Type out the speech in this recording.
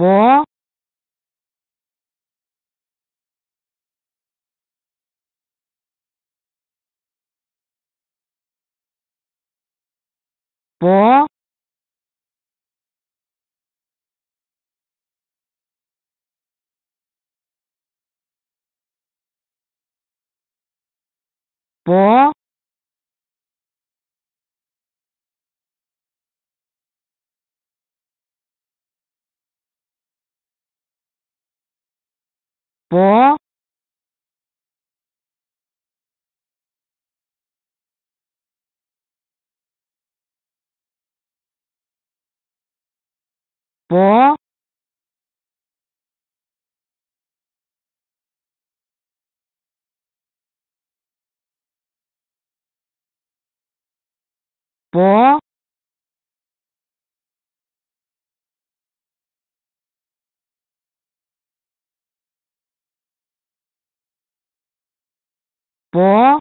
博。博。博。博。博。博。博